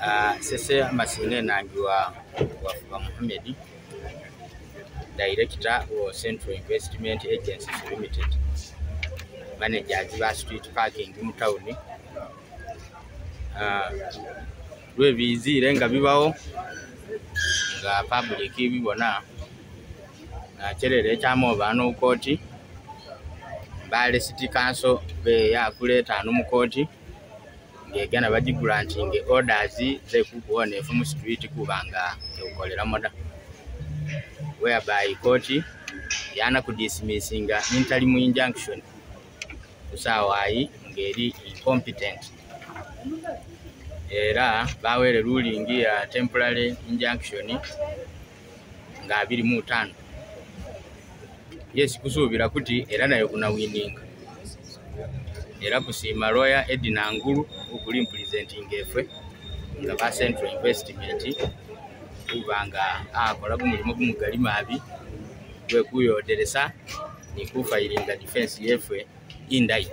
Uh, sese amasine nangiwa wafuba Muhammad director wa Central Investment Agencies Limited. Managers ba street parking mu town. Uh, lwebizire nga bibawo nga public bibona nakyerere ekyamoba n'okooti mbale city council beyakuleta ano mu kooti ngegana bagigranting orders zekukuwonefu mu street kuba nga teukoleramu da whereby kooti yana kudismissinga interim injunction. Kusaawayi ngeri incompetent. Era bawere ruling ya temporary injunction nga abiri mu tano yes kusuubira kuti era nayo kuna wininga era kusiima lawyer Edna Ngulu okuli representing effe nga ba Central Investment kuba nga akola gumulimu gumugali mabi gwekuyoderesa ni kufailinga defense yeffe indayi